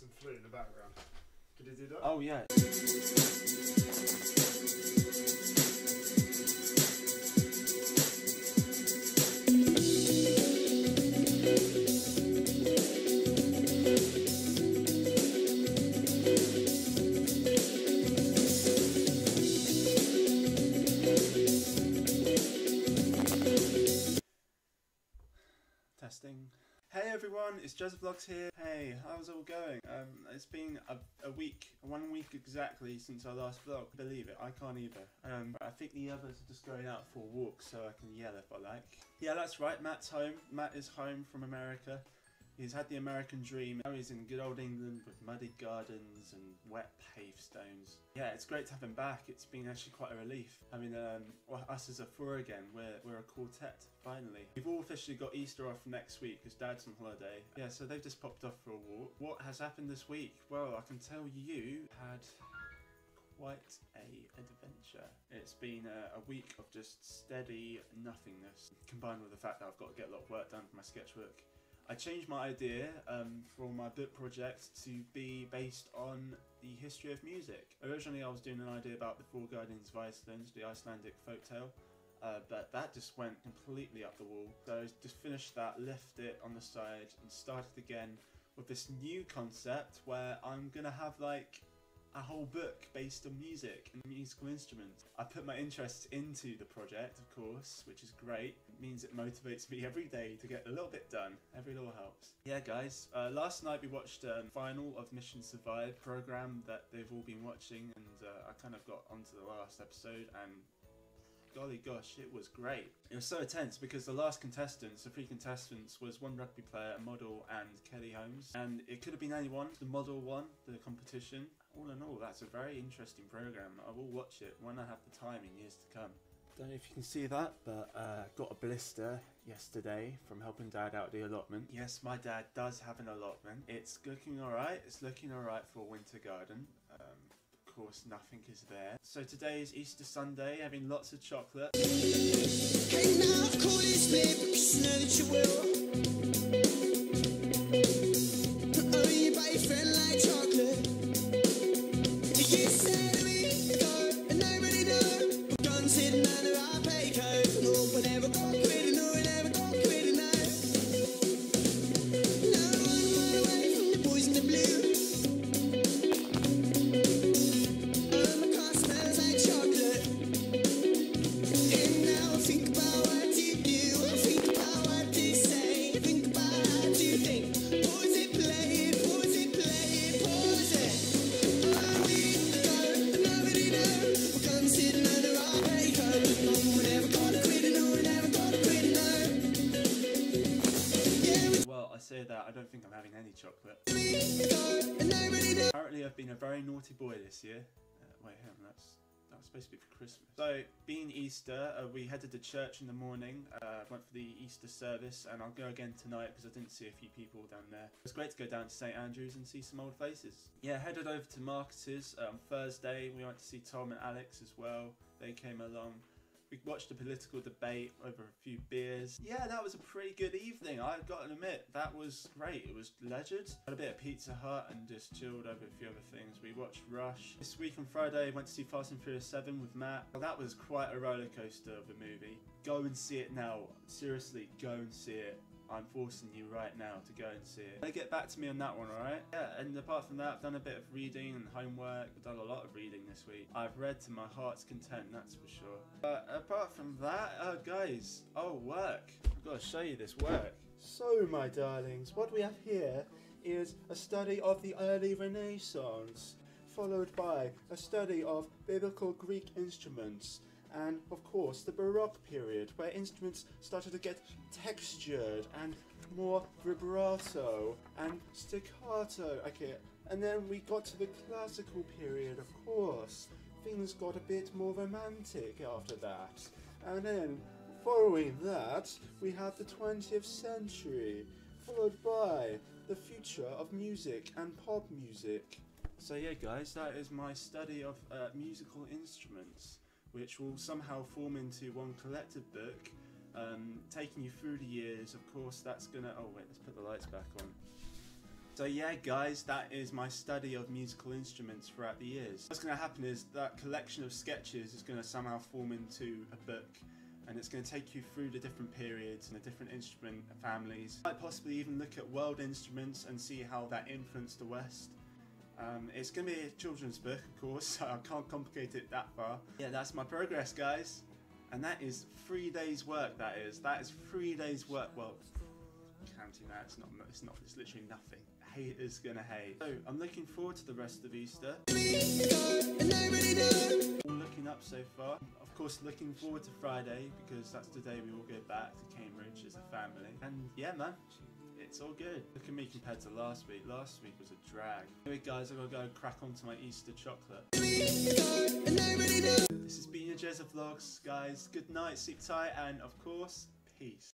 some flute in the background. Could you do that? Oh yeah. Testing. Hey everyone, it's Joseph Vlogs here. Hey, how's it all going? Um, it's been a, a week, one week exactly since our last vlog. Believe it, I can't either. Um, I think the others are just going out for a walk so I can yell if I like. Yeah, that's right, Matt's home. Matt is home from America. He's had the American dream. Now he's in good old England with muddy gardens and wet pavestones. Yeah, it's great to have him back. It's been actually quite a relief. I mean, um, us as a four again, we're, we're a quartet, finally. We've all officially got Easter off next week because Dad's on holiday. Yeah, so they've just popped off for a walk. What has happened this week? Well, I can tell you had quite a adventure. It's been a, a, week of just steady nothingness, combined with the fact that I've got to get a lot of work done for my sketchbook. I changed my idea um, for my book project to be based on the history of music. Originally I was doing an idea about the Four Guardians of Iceland, the Icelandic folktale, uh, but that just went completely up the wall. So I just finished that, left it on the side and started again with this new concept where I'm gonna have like a whole book based on music and musical instruments. I put my interest into the project, of course, which is great. Means it motivates me every day to get a little bit done. Every little helps. Yeah, guys, uh, last night we watched um, final of Mission Survive program that they've all been watching, and uh, I kind of got onto the last episode and golly gosh, it was great. It was so intense because the last contestants, the three contestants, was one rugby player, a model, and Kelly Holmes. And it could have been anyone. The model won the competition. All in all, that's a very interesting program. I will watch it when I have the time in years to come. Don't know if you can see that, but uh, got a blister yesterday from helping Dad out the allotment. Yes, my dad does have an allotment. It's looking alright. It's looking alright for a winter garden. Um, of course, nothing is there. So today is Easter Sunday, having lots of chocolate. I don't think I'm having any chocolate. Apparently, I've been a very naughty boy this year. Uh, wait, hang on, that's that was supposed to be for Christmas. So, being Easter, uh, we headed to church in the morning. Uh, went for the Easter service, and I'll go again tonight because I didn't see a few people down there. It was great to go down to St Andrews and see some old faces. Yeah, headed over to Marcus's on Thursday. We went to see Tom and Alex as well. They came along. We watched a political debate over a few beers. Yeah, that was a pretty good evening. I've got to admit, that was great. It was leisured. Had a bit of Pizza Hut and just chilled over a few other things. We watched Rush. This week on Friday, went to see Fast and Furious 7 with Matt. Well, that was quite a roller coaster of a movie. Go and see it now. Seriously, go and see it. I'm forcing you right now to go and see it. They get back to me on that one, alright? Yeah, and apart from that, I've done a bit of reading and homework. I've done a lot of reading this week. I've read to my heart's content, that's for sure. But apart from that, uh, guys, oh, work. I've got to show you this work. So, my darlings, what we have here is a study of the early Renaissance, followed by a study of biblical Greek instruments, and of course the Baroque period, where instruments started to get textured and more vibrato and staccato. Okay, and then we got to the classical period, of course. Things got a bit more romantic after that. And then, following that, we have the 20th century, followed by the future of music and pop music. So yeah guys, that is my study of uh, musical instruments which will somehow form into one collective book, um, taking you through the years. Of course, that's gonna. Oh wait, let's put the lights back on. So yeah, guys, that is my study of musical instruments throughout the years. What's to happen is that collection of sketches is to somehow form into a book and it's going to take you through the different periods and the different instrument families. Might possibly even look at world instruments and see how that influenced the West. Um, it's going to be a children's book, of course, so I can't complicate it that far. Yeah, that's my progress, guys. And that is three days' work, that is. That is three days' work. Well, counting that, it's not, it's not, it's literally nothing. Haters gonna hate. So, I'm looking forward to the rest of Easter. Looking up so far. Of course, looking forward to Friday because that's the day we all go back to Cambridge as a family. And yeah, man, it's all good. Look at me compared to last week. Last week was a drag. Anyway, guys, I gotta go crack onto my Easter chocolate. This has been your Jezza Vlogs, guys. Good night, sleep tight, and of course, peace.